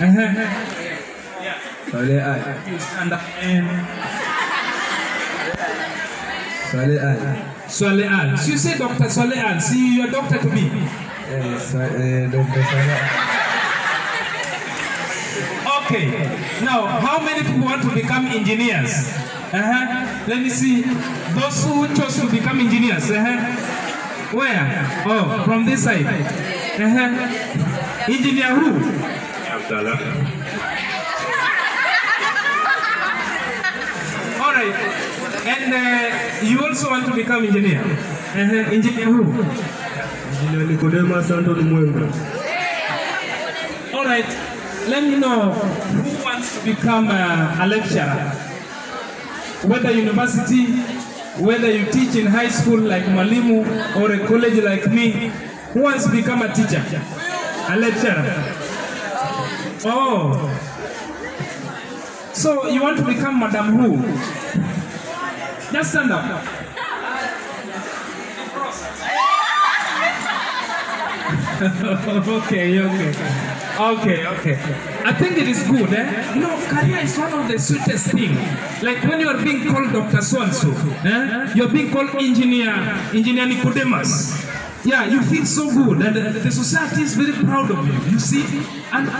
Uh-huh. Saleh You stand up and Saleh Ali. Swale Al. So you say Dr. Swale Al. See, you're a doctor to. Eh, Sa- eh, Dr. Saleh. Okay. Now, how many people want to become engineers? Uh-huh. Let me see. Those who chose to become engineers. Uh-huh. Where? Oh, from this side. Uh-huh. Engineer who? Abdallah. All right. And uh, you also want to become engineer? Uh-huh. Engineer who? Engineer Nicodemus Santo Mwenga. All right. Let me know who wants to become uh, a lecturer. Whether university, whether you teach in high school like Malimu or a college like me, who wants to become a teacher? A lecturer. Oh. So you want to become Madam Who? Just stand up. okay, okay. Okay, okay. I think it is good, eh? You know, career is one of the sweetest things. Like when you are being called Dr. So-and-so, eh? You're being called Engineer, Engineer Nicodemus. Yeah, you feel so good, and the the society is very proud of you, you see? And